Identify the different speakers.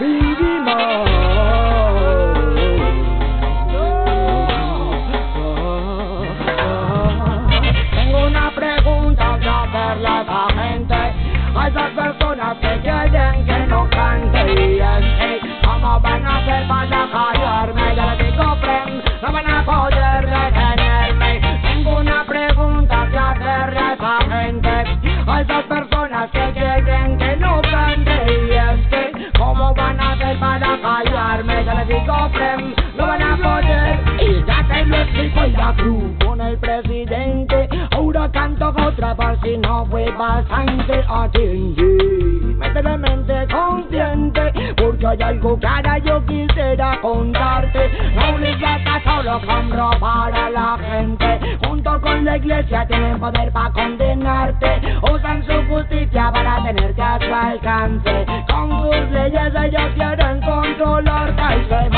Speaker 1: baby mom. Ya le digo Prem, no van a poder. Y ya te lo explico ya tú con el presidente. Ahora canto otra vez si no fue bastante atiende. Métele mente consciente, porque hay algo que ahora yo quisiera contarte. La universidad solo compro para la gente. Junto con la iglesia tienen poder para condenarte. Usan su justicia para tenerte a su alcance. Con sus leyes ellos quieren controlarte y